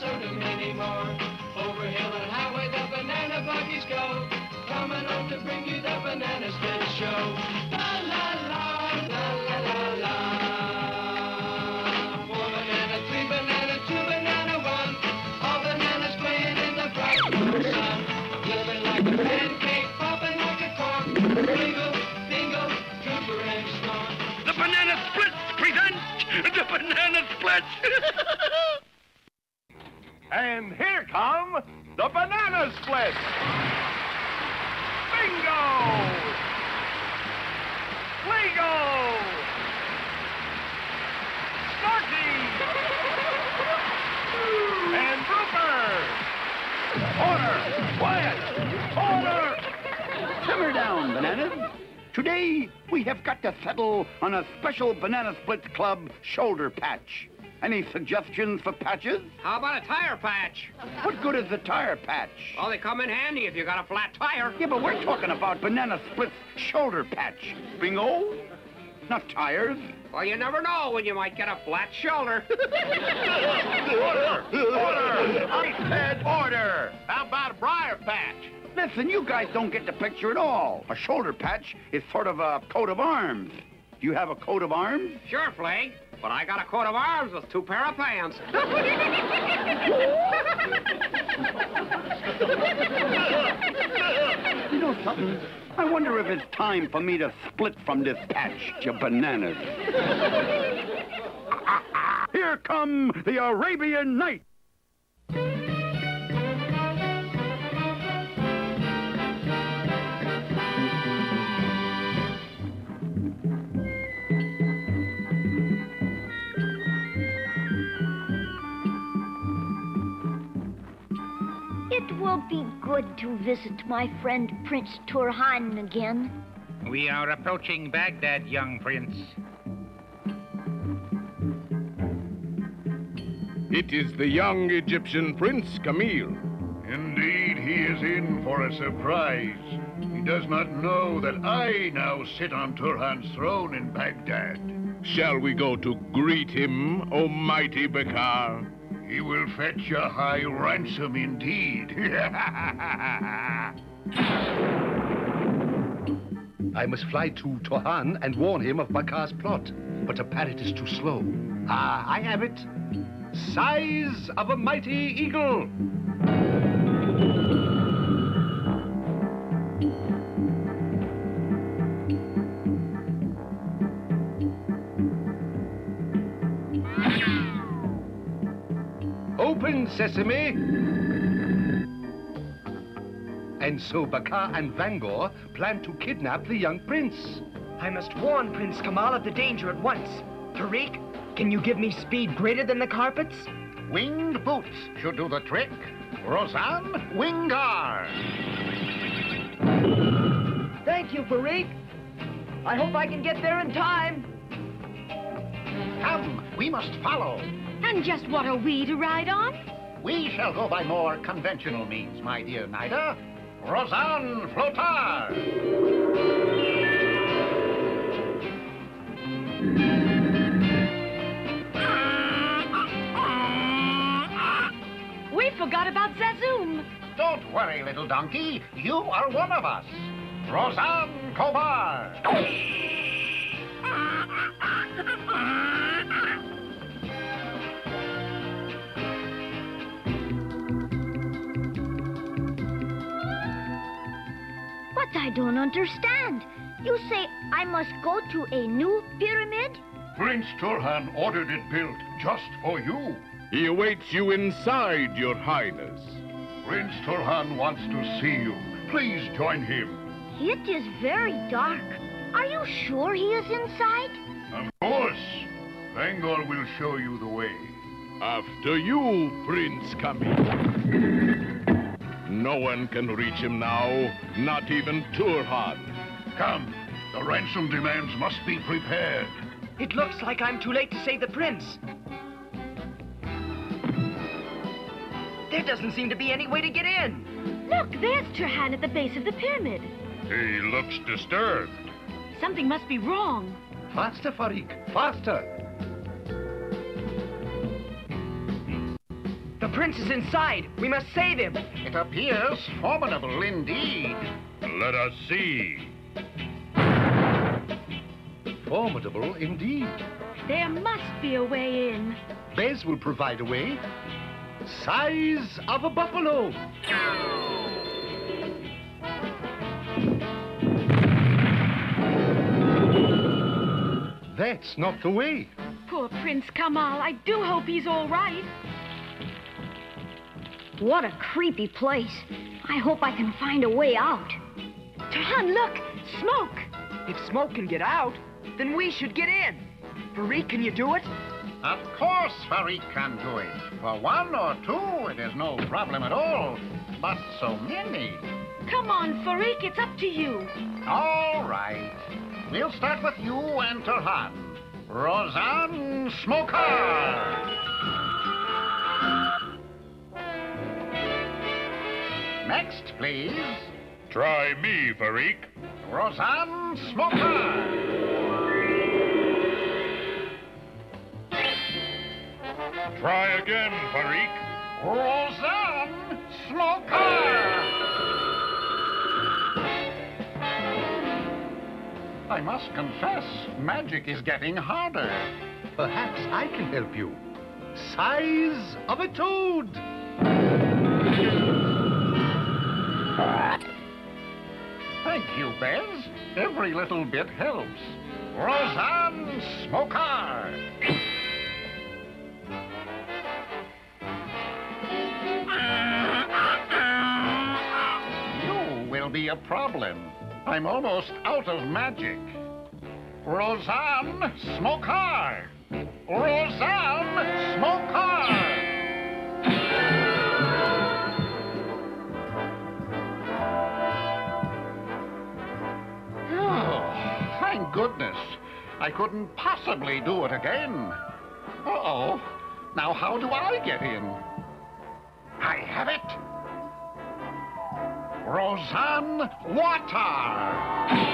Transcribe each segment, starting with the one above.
so do many more. Over hill and highway, the banana buggies go. Coming on to bring you the banana split show. La la la, la la la la. Banana, banana, two banana, one. All bananas playing in the bright sun. Like a pancake, popping like a cork. And. The Banana Splits present the Banana Splits. And here come the banana splits. Bingo! Fleegle! Snorky! And Drooper! Order! Quiet! Order! Simmer down, bananas. Today, we have got to settle on a special Banana Split Club shoulder patch. Any suggestions for patches? How about a tire patch? What good is a tire patch? Well, they come in handy if you got a flat tire. Yeah, but we're talking about Banana Split's shoulder patch. Bingo? Not tires. Well, you never know when you might get a flat shoulder. Order! Order! I said order! How about a briar patch? Listen, you guys don't get the picture at all. A shoulder patch is sort of a coat of arms. Do you have a coat of arms? sure, Flake. But I got a coat of arms with two pair of pants. You know something? I wonder if it's time for me to split from this patch, you bananas. Here come the Arabian Nights. It will be good to visit my friend Prince Turhan again. We are approaching Baghdad, young prince. It is the young Egyptian Prince Kamal. Indeed, he is in for a surprise. He does not know that I now sit on Turhan's throne in Baghdad. Shall we go to greet him, O mighty Bakar? He will fetch a high ransom indeed. I must fly to Turhan and warn him of Bakar's plot. But a parrot is too slow. Ah, I have it. Size of a mighty eagle. Sesame! And so Bakar and Vangor plan to kidnap the young prince. I must warn Prince Kamal of the danger at once. Tariq, can you give me speed greater than the carpets? Winged boots should do the trick. Roseanne, wing guard. Thank you, Farik. I hope I can get there in time. Come, we must follow. And just what are we to ride on? We shall go by more conventional means, my dear Nida. Roseanne Flotard. We forgot about Zazoom. Don't worry, little donkey. You are one of us. Roseanne Kobar. I don't understand. You say I must go to a new pyramid? Prince Turhan ordered it built just for you. He awaits you inside, your highness. Prince Turhan wants to see you. Please join him. It is very dark. Are you sure he is inside? Of course. Vangor will show you the way. After you, Prince Kamal. No one can reach him now, not even Turhan. Come, the ransom demands must be prepared. It looks like I'm too late to save the prince. There doesn't seem to be any way to get in. Look, there's Turhan at the base of the pyramid. He looks disturbed. Something must be wrong. Faster, Farik, faster. Prince is inside. We must save him. It appears formidable indeed. Let us see. Formidable indeed. There must be a way in. Bez will provide a way. Size of a buffalo. That's not the way. Poor Prince Kamal. I do hope he's all right. What a creepy place. I hope I can find a way out. Turhan, look! Smoke! If smoke can get out, then we should get in. Farik, can you do it? Of course Farik can do it. For one or two, it is no problem at all. But so many. Come on, Farik, it's up to you. All right. We'll start with you and Turhan. Roseanne Smoker! Next, please. Try me, Farik. Roseanne Smoker! Try again, Farik. Roseanne Smoker! I must confess, magic is getting harder. Perhaps I can help you. Size of a toad. Thank you, Bez. Every little bit helps. Roseanne Smoker! You will be a problem. I'm almost out of magic. Roseanne Smoker! Roseanne Smoker! Goodness. I couldn't possibly do it again. Uh-oh. Now how do I get in? I have it. Roseanne Water!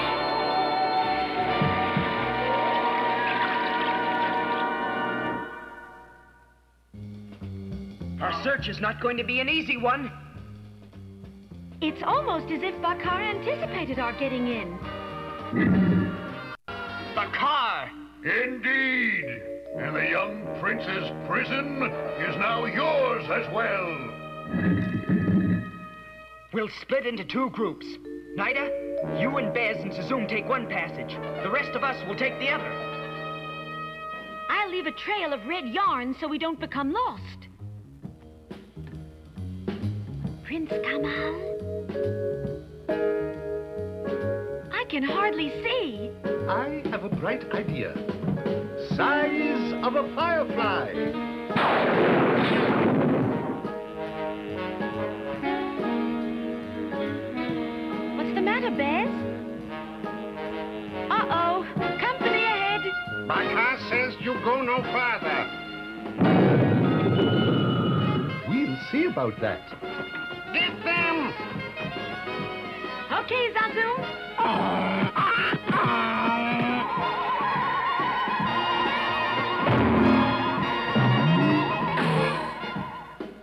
Our search is not going to be an easy one. It's almost as if Bakar anticipated our getting in. Bakar! Indeed. And the young prince's prison is now yours as well. We'll split into two groups. Nida, you and Bez and Zazum take one passage. The rest of us will take the other. I'll leave a trail of red yarn so we don't become lost. Prince Kamal? I can hardly see. I have a bright idea. Size of a firefly. What's the matter, Bez? Uh-oh. Company ahead. Bakar says you go no farther. We'll see about that. Get them! Okay, Zazum.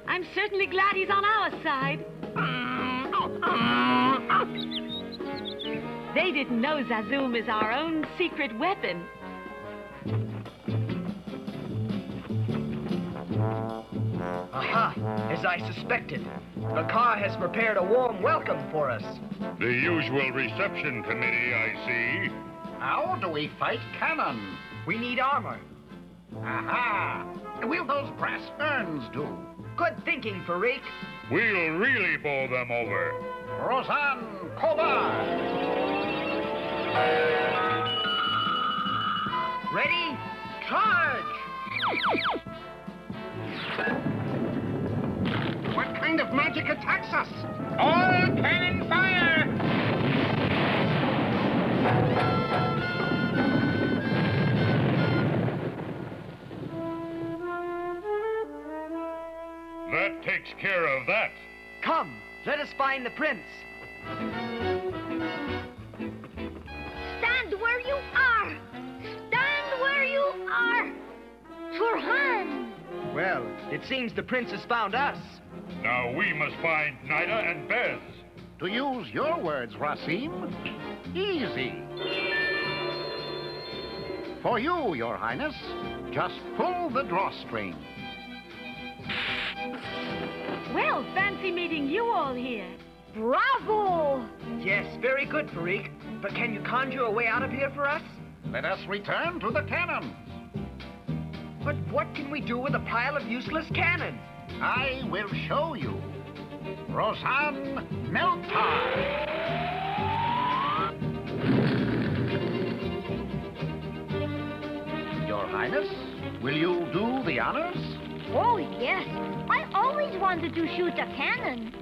I'm certainly glad he's on our side. They didn't know Zazum is our own secret weapon. As I suspected, Bakar has prepared a warm welcome for us. The usual reception committee, I see. How do we fight cannon? We need armor. Aha! Will those brass urns do? Good thinking, Farik. We'll really bowl them over. Roseanne Kobar! Ready? Charge! What kind of magic attacks us? All cannon fire! That takes care of that. Come, let us find the prince. Stand where you are! Stand where you are! Turhan! Well, It seems the prince has found us. Now we must find Nida and Bez. To use your words, Rasim, easy. For you, Your Highness, just pull the drawstring. Well, fancy meeting you all here. Bravo! Yes, very good, Farik. But can you conjure a way out of here for us? Let us return to the cannon. But what can we do with a pile of useless cannon? I will show you. Roseanne Meltar. Your Highness, will you do the honors? Oh, yes. I always wanted to shoot a cannon.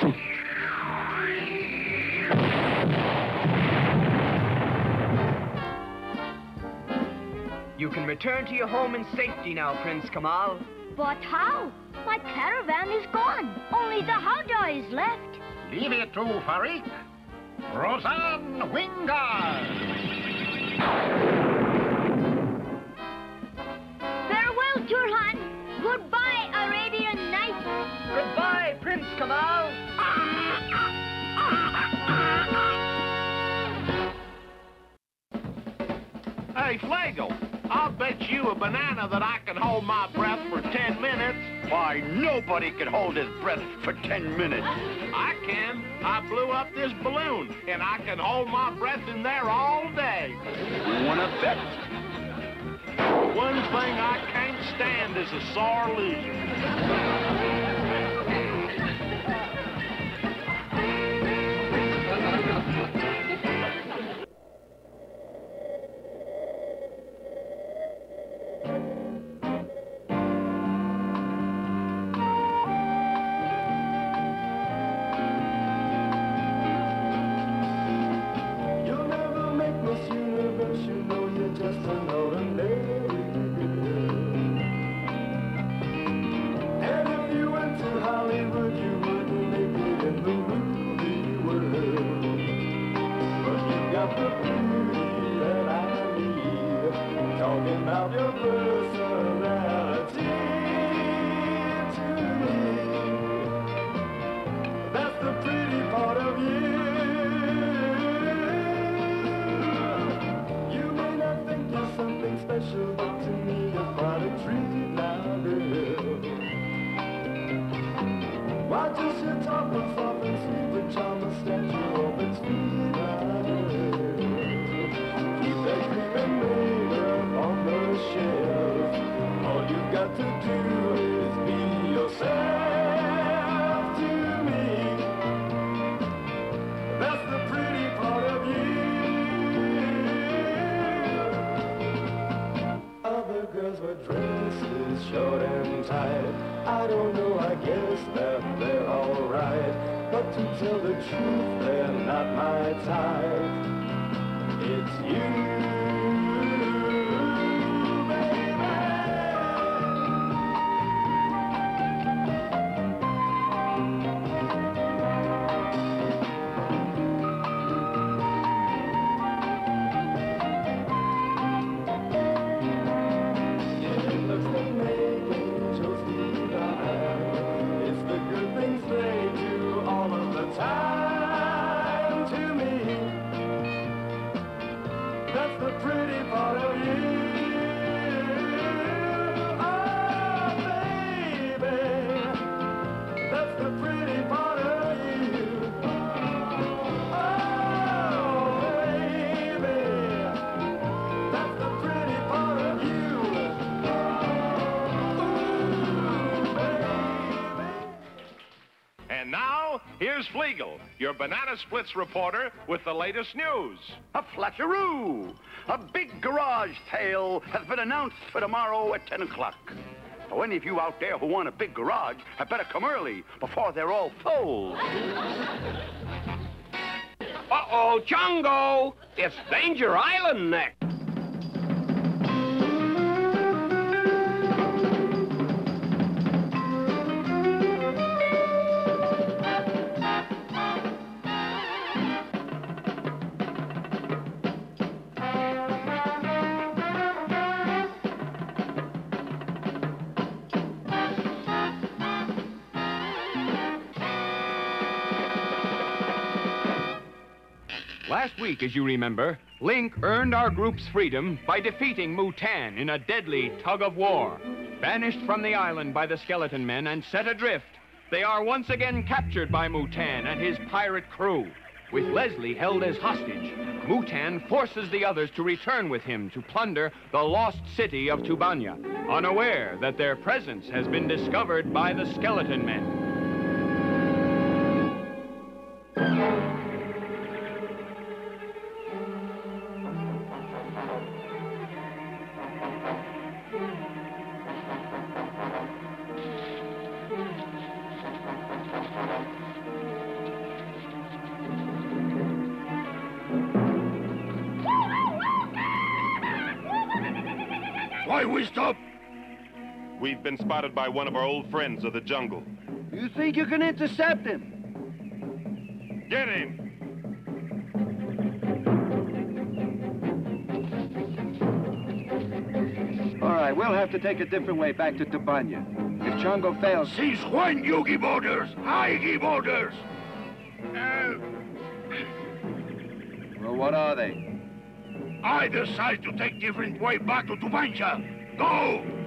You can return to your home in safety now, Prince Kamal. But how? My caravan is gone. Only the Howdah is left. Leave it to Farik. Roseanne Wingard. Farewell, Turhan. Goodbye, Arabian Nights. Goodbye, Prince Kamal. Hey, Fleegle, I'll bet you a banana that I can hold my breath for 10 minutes. Why, nobody can hold his breath for ten minutes. I can. I blew up this balloon, and I can hold my breath in there all day. Wanna bet? One thing I can't stand is a sore loser. Banana Splits reporter, with the latest news. A flasheroo! A big garage sale has been announced for tomorrow at 10 o'clock. So any of you out there who want a big garage had better come early before they're all sold. Uh-oh, Chongo! It's Danger Island next. Last week, as you remember, Link earned our group's freedom by defeating Mutan in a deadly tug of war. Banished from the island by the skeleton men and set adrift, they are once again captured by Mutan and his pirate crew. With Leslie held as hostage, Mutan forces the others to return with him to plunder the lost city of Tubanya, unaware that their presence has been discovered by the skeleton men. We stop? We've been spotted by one of our old friends of the jungle. You think you can intercept him? Get him! All right, we'll have to take a different way back to Tubanya. If Chongo fails... Since when you give orders? I give orders! Well, what are they? I decide to take different way back to Tubanya. Go!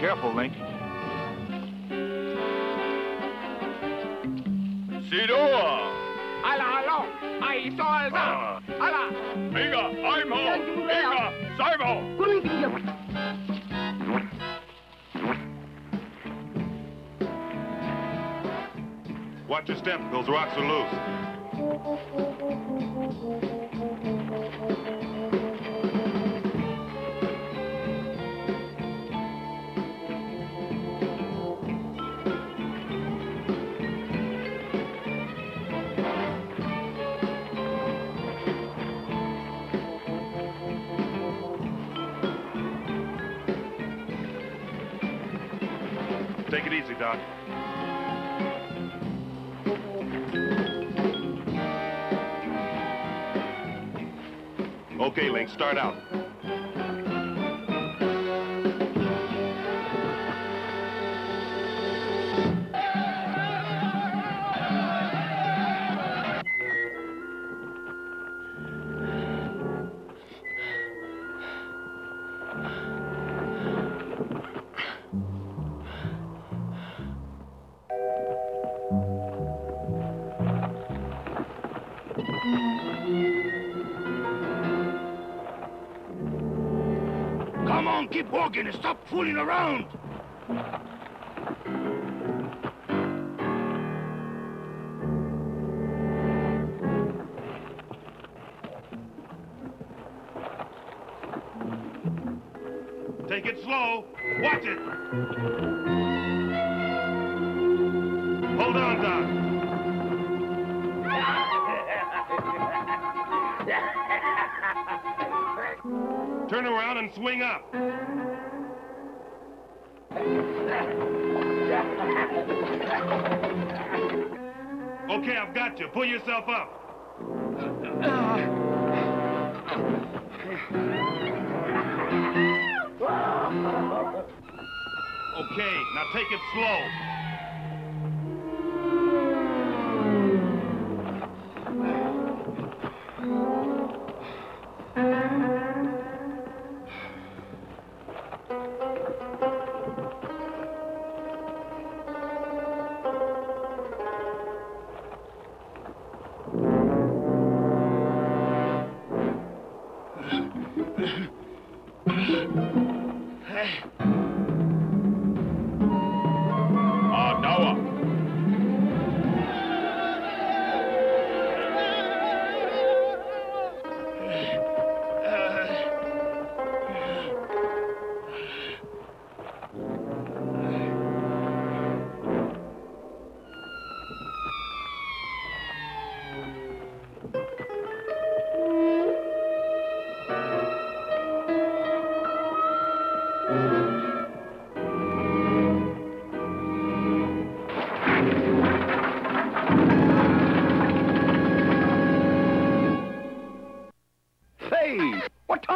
Careful, Link. Sidor! Ala, alo! Ay, solda! Ala! Miga, Aimo! Miga, Saibo! Watch your step. Those rocks are loose. Take it easy, Doc. Okay, Link, start out. Keep walking and stop fooling around! Take it slow. Watch it. Hold on, Doc. Turn around and swing up. Okay, I've got you. Pull yourself up. Okay, now take it slow.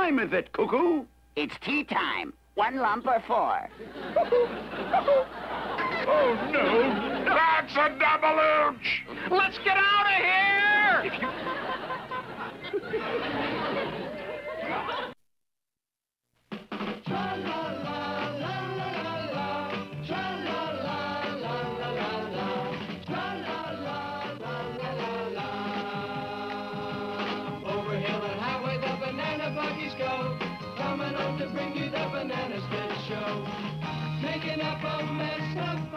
time is it, Cuckoo? It's tea time. One lump or four. oh, no. That's a double ouch. Let's get out of here! Thank you.